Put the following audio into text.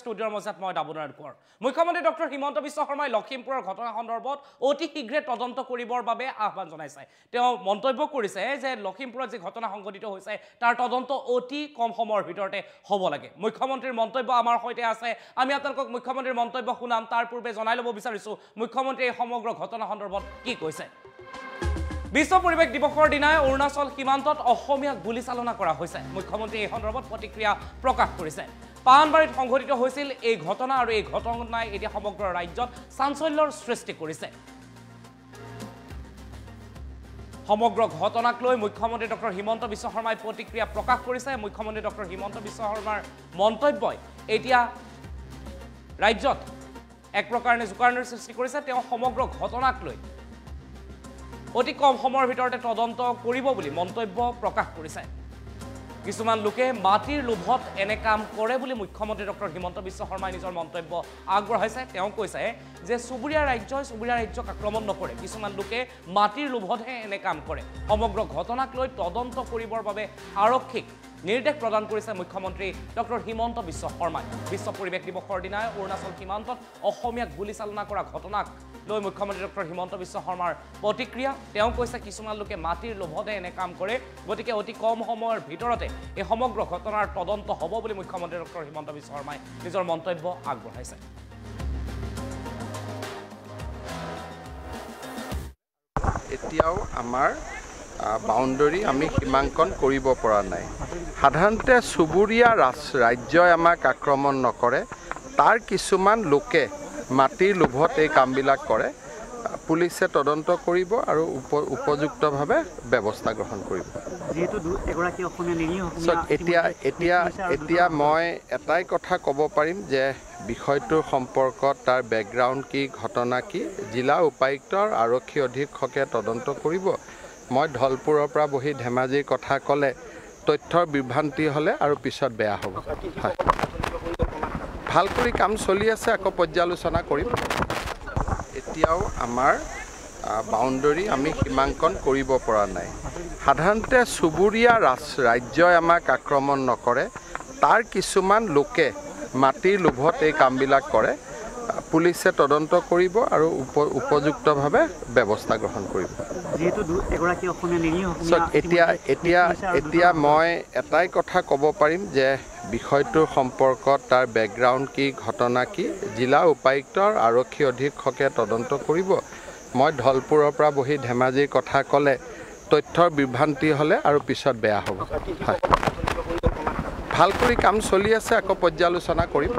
ষ্টুডিঅ'ৰ মাজত মই দাবুনাৰ কোঁৱৰ। মুখ্যমন্ত্ৰী ডক্টৰ হিমন্ত বিশ্ব শৰ্মাই লখিমপুৰৰ ঘটনা সন্দৰ্ভত অতি শীঘ্ৰে তদন্ত কৰিবৰ বাবে আহ্বান জনাইছে। তেওঁ মন্তব্য কৰিছে যে লখিমপুৰত যি ঘটনা সংঘটিত হৈছে তাৰ তদন্ত অতি কম সময়ৰ ভিতৰতে হ'ব লাগে। মুখ্যমন্ত্ৰীৰ মন্তব্য আমাৰ সৈতে আছে। আমি আপোনালোকক মুখ্যমন্ত্ৰীৰ মন্তব্য শুনাম। তাৰ পূৰ্বে জনাই ল'ব বিচাৰিছোঁ মুখ্যমন্ত্ৰীয়ে এই সমগ্ৰ ঘটনা সন্দৰ্ভত কি কৈছে। বিশ্ব পৰিৱেশ দিৱসৰ দিনাই অৰুণাচল সীমান্তত অসমীয়াক গুলীচালনা কৰা হৈছে। মুখ্যমন্ত্ৰীয়ে এই সন্দৰ্ভত প্ৰতিক্ৰিয়া প্ৰকাশ কৰিছে। পাণবাৰীত সংঘটিত হৈছিল এই ঘটনা আৰু এই ঘটনাই এতিয়া সমগ্ৰ ৰাজ্যত চাঞ্চল্যৰ সৃষ্টি কৰিছে। সমগ্ৰ ঘটনাক লৈ মুখ্যমন্ত্ৰী ডক্টৰ হিমন্ত বিশ্ব শৰ্মাই প্ৰতিক্ৰিয়া প্ৰকাশ কৰিছে। মুখ্যমন্ত্ৰী ডক্টৰ হিমন্ত বিশ্ব শৰ্মাৰ মন্তব্যই এতিয়া ৰাজ্যত এক প্ৰকাৰে জোকাৰণিৰ সৃষ্টি কৰিছে। তেওঁ সমগ্ৰ ঘটনাক লৈ অতি কম সময়ৰ ভিতৰতে তদন্ত কৰিব বুলি মন্তব্য প্ৰকাশ কৰিছে। কিছুমান লোকে মাটিৰ লোভত এনে কাম কৰে বুলি মুখ্যমন্ত্ৰী ডক্টৰ হিমন্ত বিশ্ব শৰ্মাই নিজৰ মন্তব্য আগবঢ়াইছে। তেওঁ কৈছে যে চুবুৰীয়া ৰাজ্যই চুবুৰীয়া ৰাজ্যক আক্ৰমণ নকৰে। কিছুমান লোকে মাটিৰ লোভতহে এনে কাম কৰে। সমগ্ৰ ঘটনাক লৈ তদন্ত কৰিবৰ বাবে আৰক্ষীক নিৰ্দেশ প্ৰদান কৰিছে মুখ্যমন্ত্ৰী ডক্টৰ হিমন্ত বিশ্ব শৰ্মাই। বিশ্ব পৰিৱেশ দিৱসৰ দিনাই অৰুণাচল সীমান্তত অসমীয়াক গুলীচালনা কৰা ঘটনাক লৈ মুখ্যমন্ত্ৰী ডক্টৰ হিমন্ত বিশ্ব শৰ্মাৰ প্ৰতিক্ৰিয়া। তেওঁ কৈছে কিছুমান লোকে মাটিৰ লোভতে এনে কাম কৰে গতিকে অতি কম সময়ৰ ভিতৰতে এই সমগ্ৰ ঘটনাৰ তদন্ত হ'ব বুলি মুখ্যমন্ত্ৰী ডক্টৰ হিমন্ত বিশ্ব শৰ্মাই নিজৰ মন্তব্য আগবঢ়াইছে। এতিয়াও আমাৰ বাউণ্ডৰী আমি সীমাংকন কৰিব পৰা নাই। সাধাৰণতে চুবুৰীয়া ৰাজ ৰাজ্যই আমাক আক্ৰমণ নকৰে। তাৰ কিছুমান লোকে মাটিৰ লোভত এই কামবিলাক কৰে। পুলিচে তদন্ত কৰিব আৰু উপ উপযুক্তভাৱে ব্যৱস্থা গ্ৰহণ কৰিব। এতিয়া এতিয়া এতিয়া মই এটাই কথা ক'ব পাৰিম যে বিষয়টোৰ সম্পৰ্কত তাৰ বেকগ্ৰাউণ্ড কি ঘটনা কি জিলা উপায়ুক্ত আৰু আৰক্ষী অধীক্ষকে তদন্ত কৰিব। মই ধলপুৰৰ পৰা বহি ধেমাজিৰ কথা ক'লে তথ্যৰ বিভ্ৰান্তি হ'লে আৰু পিছত বেয়া হ'ব। হয়। ভাল কৰি কাম চলি আছে আকৌ পৰ্যালোচনা কৰিম। এতিয়াও আমাৰ বাউণ্ডৰী আমি সীমাংকন কৰিব পৰা নাই। সাধাৰণতে চুবুৰীয়া ৰাজ ৰাজ্যই আমাক আক্ৰমণ নকৰে। তাৰ কিছুমান লোকে মাটিৰ লোভত এই কামবিলাক কৰে। পুলিচে তদন্ত কৰিব আৰু উপ উপযুক্তভাৱে ব্যৱস্থা গ্ৰহণ কৰিব। এতিয়া এতিয়া এতিয়া মই এটাই কথা ক'ব পাৰিম যে বিষয়টোৰ সম্পৰ্কত তাৰ বেকগ্ৰাউণ্ড কি ঘটনা কি জিলা উপায়ুক্ত আৰু আৰক্ষী অধীক্ষকে তদন্ত কৰিব। মই ধলপুৰৰ পৰা বহি ধেমাজিৰ কথা ক'লে তথ্যৰ বিভ্ৰান্তি হ'লে আৰু পিছত বেয়া হ'ব। হয়। ভাল কৰি কাম চলি আছে আকৌ পৰ্যালোচনা কৰিম।